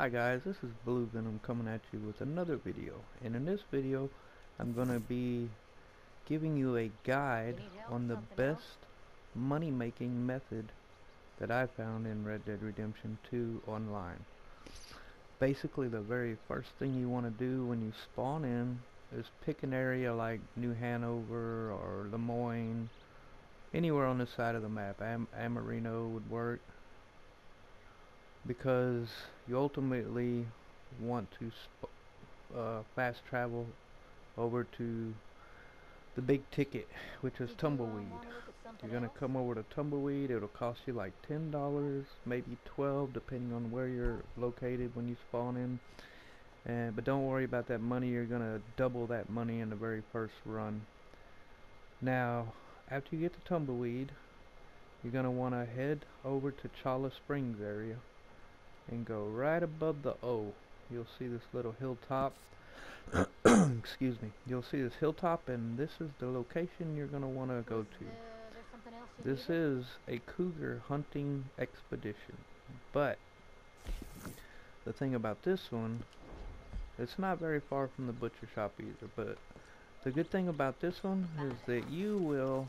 Hi guys, this is Blue Venom coming at you with another video. And in this video, I'm going to be giving you a guide on the best money making method that I found in Red Dead Redemption 2 online. Basically, the very first thing you want to do when you spawn in is pick an area like New Hanover or Lemoyne, anywhere on this side of the map. Am Armadillo would work because you ultimately want to uh, fast travel over to the big ticket which is tumbleweed. you're gonna come over to tumbleweed. It'll cost you like ten dollars maybe twelve depending on where you're located when you spawn in. And but don't worry about that money. You're gonna double that money in the very first run. Now after you get to tumbleweed you're gonna want to head over to Cholla Springs area and go right above the O. You'll see this little hilltop. Excuse me. You'll see this hilltop and this is the location you're gonna want to. go to this is a cougar hunting expedition but the thing about this one it's not very far from the butcher shop either but the good thing about this one is that you will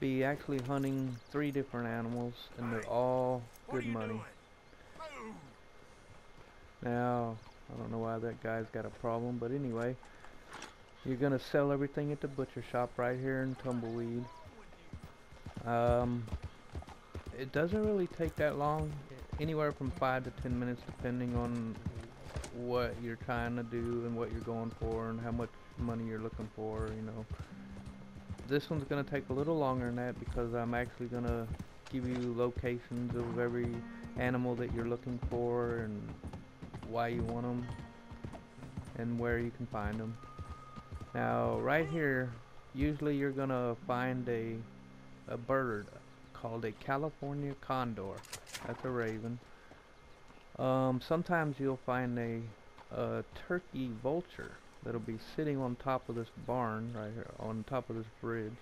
be actually hunting three different animals and they're all good money now, I don't know why that guy's got a problem, but anyway, you're gonna sell everything at the butcher shop right here in Tumbleweed. Um, it doesn't really take that long, anywhere from five to ten minutes, depending on what you're trying to do and what you're going for and how much money you're looking for. You know, this one's gonna take a little longer than that because I'm actually gonna give you locations of every animal that you're looking for and why you want them and where you can find them. Now right here usually you're gonna find a a bird called a California condor. That's a raven. Um, sometimes you'll find a, a turkey vulture that'll be sitting on top of this barn right here on top of this bridge.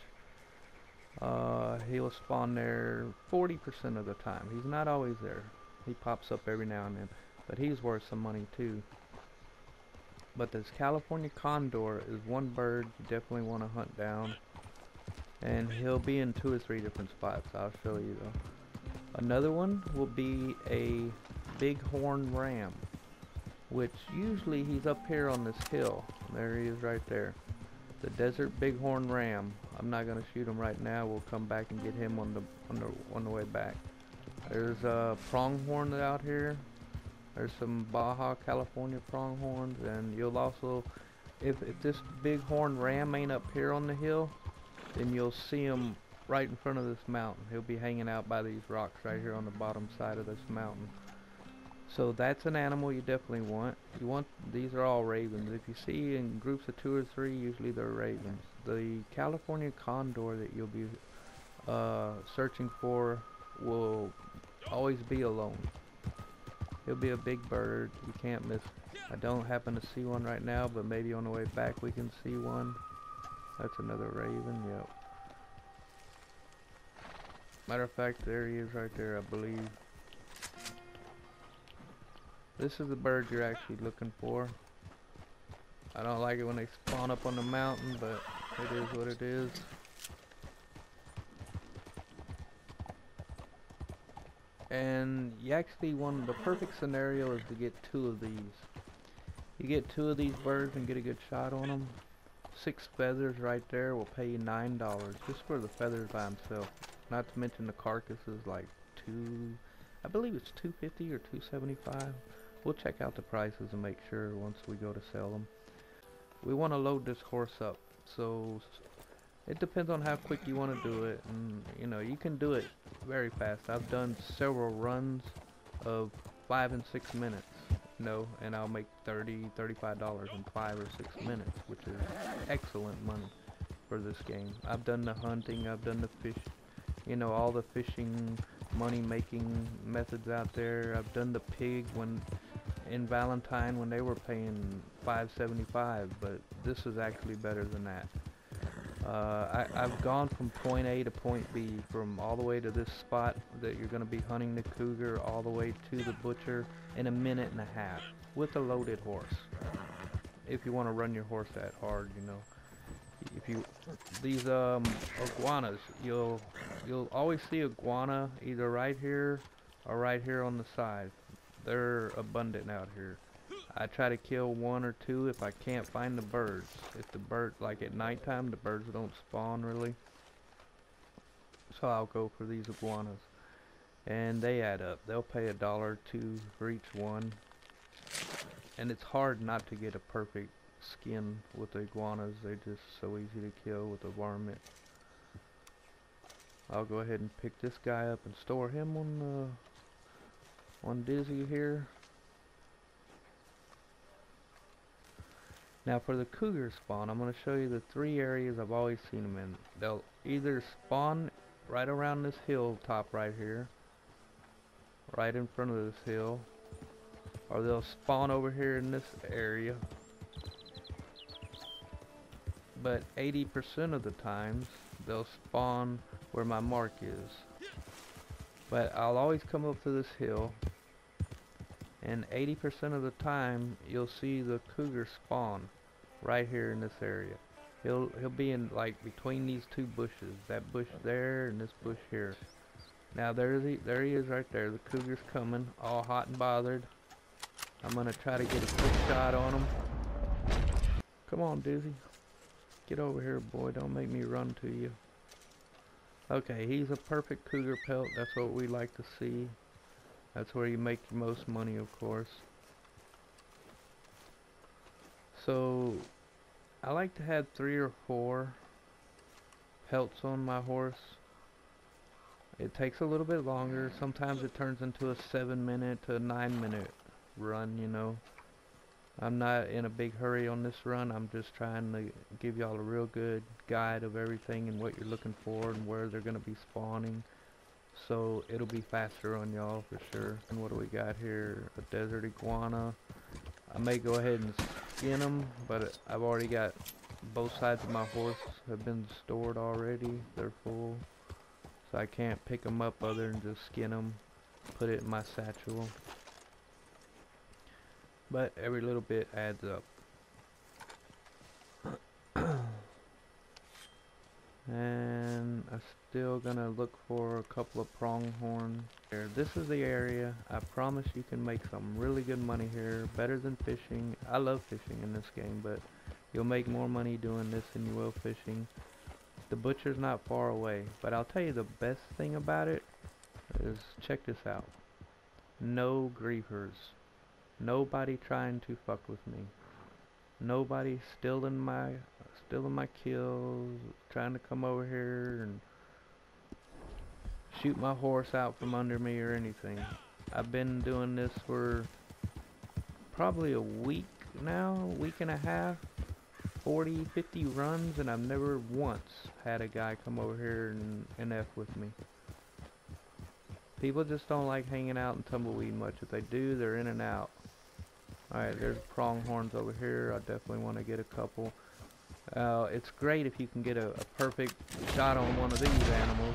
Uh, he'll spawn there 40% of the time. He's not always there. He pops up every now and then. But he's worth some money too. But this California condor is one bird you definitely want to hunt down. And he'll be in two or three different spots. I'll show you though. Another one will be a bighorn ram. Which usually he's up here on this hill. There he is right there. The desert bighorn ram. I'm not going to shoot him right now. We'll come back and get him on the on the on the way back. There's a pronghorn out here. There's some Baja California pronghorns and you'll also if, if this bighorn ram ain't up here on the hill then you'll see him right in front of this mountain. He'll be hanging out by these rocks right here on the bottom side of this mountain. So that's an animal you definitely want. You want these are all ravens. If you see in groups of two or three, usually they're ravens. The California condor that you'll be uh, searching for will always be alone. He'll be a big bird. You can't miss. I don't happen to see one right now, but maybe on the way back we can see one. That's another raven, yep. Matter of fact, there he is right there, I believe. This is the bird you're actually looking for. I don't like it when they spawn up on the mountain, but it is what it is. And you actually want the perfect scenario is to get two of these. You get two of these birds and get a good shot on them six feathers right there will pay you nine dollars just for the feathers by themselves not to mention the carcasses like two I believe it's 250 or 275 we'll check out the prices and make sure once we go to sell them we want to load this horse up. So it depends on how quick you want to do it and you know you can do it very fast. I've done several runs of five and six minutes you know and I'll make 30 35 dollars in five or six minutes which is excellent money for this game. I've done the hunting I've done the fish you know all the fishing money making methods out there. I've done the pig when in Valentine when they were paying 575 but this is actually better than that Uh, I, I've gone from point A to point B, from all the way to this spot that you're going to be hunting the cougar, all the way to the butcher in a minute and a half with a loaded horse. If you want to run your horse that hard, you know. If you these um iguanas, you'll you'll always see iguana either right here or right here on the side. They're abundant out here. I try to kill one or two if I can't find the birds. If the bird, like at nighttime, the birds don't spawn really. So I'll go for these iguanas. And they add up. They'll pay a dollar two for each one. And it's hard not to get a perfect skin with the iguanas. They're just so easy to kill with a varmint. I'll go ahead and pick this guy up and store him on uh, on Dizzy here. Now for the cougar spawn, I'm going to show you the three areas I've always seen them in. They'll either spawn right around this hill top right here, right in front of this hill, or they'll spawn over here in this area. But 80% of the times, they'll spawn where my mark is. But I'll always come up to this hill, and 80% of the time you'll see the cougar spawn right here in this area. He'll he'll be in like between these two bushes that bush there and this bush here. Now there's he there he is right there. The cougar's coming all hot and bothered. I'm gonna try to get a quick shot on him. Come on Dizzy get over here boy. Don't make me run to you. Okay he's a perfect cougar pelt. That's what we like to see that's where you make most money, of course. So, I like to have three or four pelts on my horse. It takes a little bit longer. Sometimes it turns into a seven minute to nine minute run, you know. I'm not in a big hurry on this run. I'm just trying to give y'all a real good guide of everything and what you're looking for and where they're going to be spawning so it'll be faster on y'all for sure. And what do we got here? A desert iguana. I may go ahead and skin them, but I've already got both sides of my horse have been stored already. They're full, so I can't pick them up other than just skin them, put it in my satchel. But every little bit adds up. And I'm still gonna look for a couple of pronghorn here. This is the area. I promise you can make some really good money here. Better than fishing. I love fishing in this game, but you'll make more money doing this than you will fishing. The butcher's not far away, but I'll tell you the best thing about it is check this out. No griefers. Nobody trying to fuck with me. Nobody stealing my stealing my kills, trying to come over here and shoot my horse out from under me or anything. I've been doing this for probably a week now, week and a half, 40, 50 runs, and I've never once had a guy come over here and, and F with me. People just don't like hanging out in tumbleweed much. If they do, they're in and out. Alright, there's pronghorns over here. I definitely want to get a couple. Uh, it's great if you can get a, a, perfect shot on one of these animals.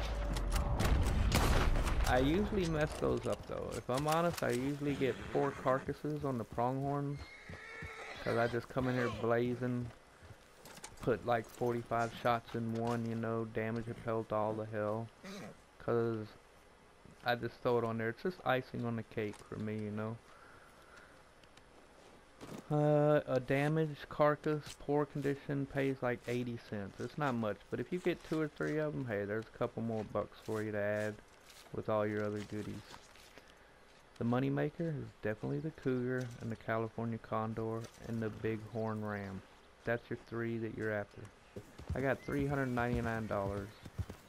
I usually mess those up though. If I'm honest, I usually get four carcasses on the pronghorns. Because I just come in here blazing. Put like 45 shots in one, you know, damage a pelt all the hell. Because I just throw it on there. It's just icing on the cake for me, you know. Uh, a damaged carcass, poor condition, pays like 80 cents. It's not much, but if you get two or three of them, hey, there's a couple more bucks for you to add with all your other goodies. The money maker is definitely the cougar and the California condor and the bighorn ram. That's your three that you're after. I got $399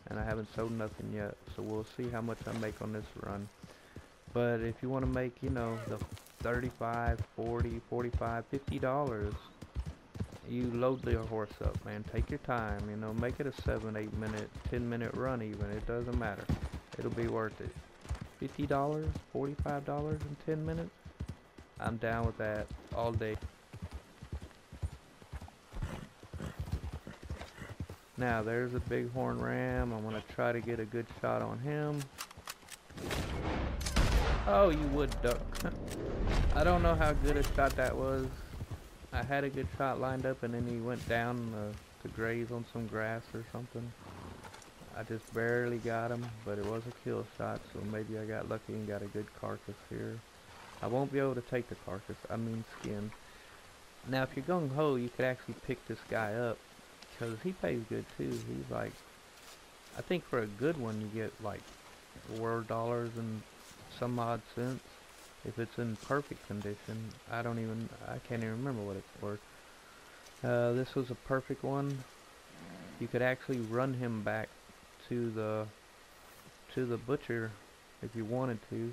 and I haven't sold nothing yet, so we'll see how much I make on this run. But if you want to make, you know, the 35 40 45 50 dollars. You load the horse up man. Take your time you know. Make it a seven eight minute ten minute run even. It doesn't matter. It'll be worth it. Fifty dollars forty five dollars in ten minutes? I'm down with that all day. Now there's a bighorn ram. I'm gonna try to get a good shot on him. Oh, you would duck. I don't know how good a shot that was. I had a good shot lined up and then he went down to graze on some grass or something. I just barely got him, but it was a kill shot, so maybe I got lucky and got a good carcass here. I won't be able to take the carcass, I mean skin. Now if you're gung-ho, you could actually pick this guy up, because he pays good too. He's like, I think for a good one you get like four dollars and some odd cents. If it's in perfect condition, I don't even, I can't even remember what it's worth. Uh, this was a perfect one. You could actually run him back to the to the butcher if you wanted to.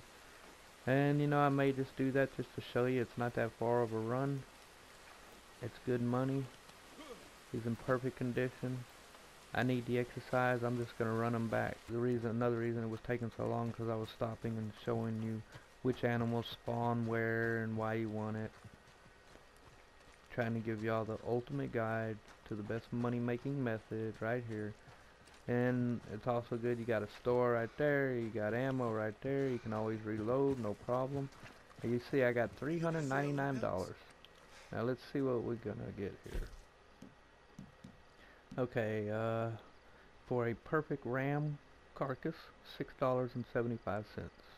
And you know, I may just do that just to show you it's not that far of a run. It's good money. He's in perfect condition. I need the exercise. I'm just going to run him back. The reason, another reason it was taking so long because I was stopping and showing you which animals spawn where and why you want it. Trying to give y'all the ultimate guide to the best money making method right here. And it's also good you got a store right there, you got ammo right there, you can always reload, no problem. And you see I got $399. Now let's see what we're gonna get here. Okay, uh, for a perfect ram carcass, $6.75.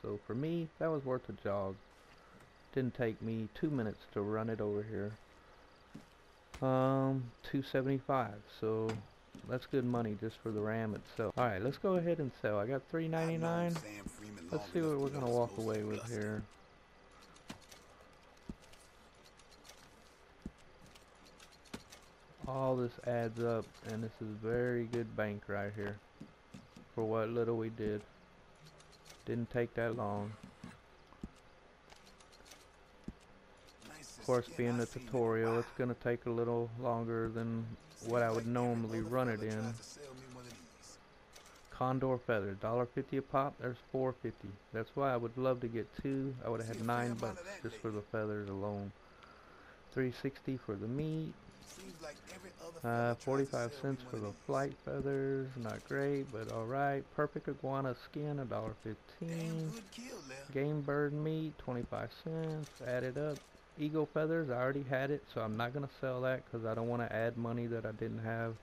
So for me, that was worth a jog. Didn't take me two minutes to run it over here. Um, 275. So that's good money just for the ram itself. All right, let's go ahead and sell. I got 399. Let's see what we're gonna walk away with here. all this adds up and this is very good bank right here for what little we did didn't take that long. Of course being a tutorial it's gonna take a little longer than what I would normally run it in. Condor feathers $1.50 a pop there's 450 that's why I would love to get two. I would have had nine bucks just for the feathers alone. 360 for the meat uh, 45 cents for the flight feathers, not great, but alright. Perfect iguana skin, $1.15. Game bird meat, 25 cents, add it up. Eagle feathers, I already had it, so I'm not going to sell that because I don't want to add money that I didn't have.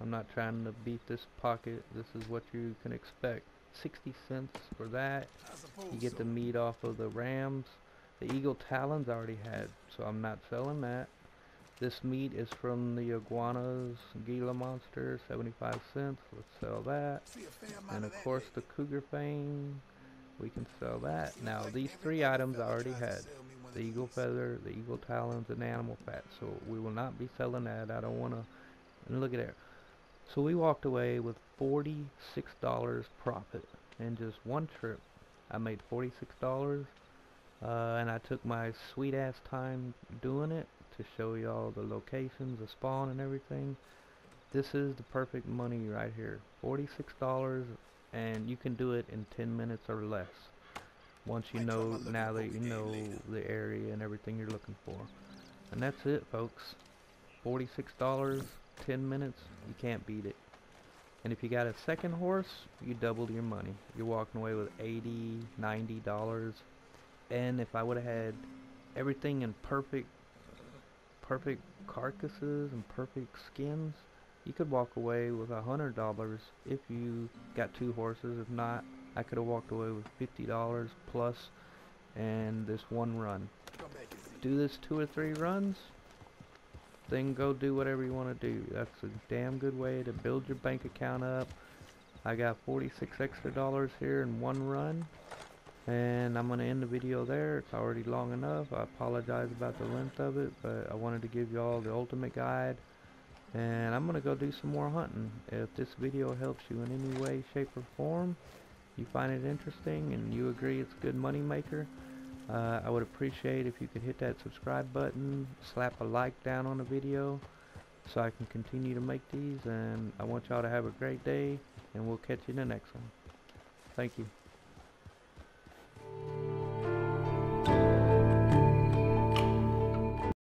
I'm not trying to beat this pocket, this is what you can expect. 60 cents for that. You get the meat off of the rams. The eagle talons I already had, so I'm not selling that. This meat is from the iguanas, Gila monster, 75 cents. Let's sell that. And of course the cougar fang, we can sell that. Now these three items I already had. The eagle feather, the eagle talons, and animal fat. So we will not be selling that. I don't want to. And look at there. So we walked away with $46 profit in just one trip. I made $46 uh, and I took my sweet ass time doing it to show y'all the locations, the spawn and everything. This is the perfect money right here. $46 and you can do it in 10 minutes or less. Once you know, now that you know the area and everything you're looking for. And that's it folks. $46, 10 minutes, you can't beat it. And if you got a second horse, you doubled your money. You're walking away with 80 $90. And if I would have had everything in perfect perfect carcasses and perfect skins, you could walk away with a hundred dollars if you got two horses. If not, I could have walked away with fifty dollars plus and this one run. Do this two or three runs, then go do whatever you want to do. That's a damn good way to build your bank account up. I got 46 extra dollars here in one run and I'm going to end the video there. It's already long enough. I apologize about the length of it, but I wanted to give y'all the ultimate guide. And I'm going to go do some more hunting. If this video helps you in any way, shape, or form, you find it interesting and you agree it's a good money maker, uh, I would appreciate if you could hit that subscribe button, slap a like down on the video so I can continue to make these. And I want y'all to have a great day, and we'll catch you in the next one. Thank you.